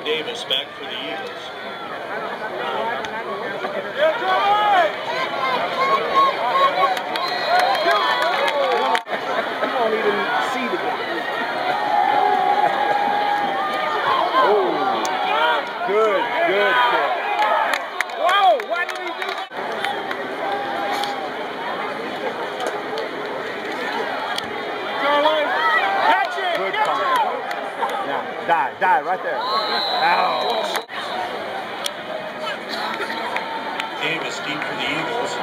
Davis back for the Eagles. Die, die right there. Ow. Davis deep for the Eagles.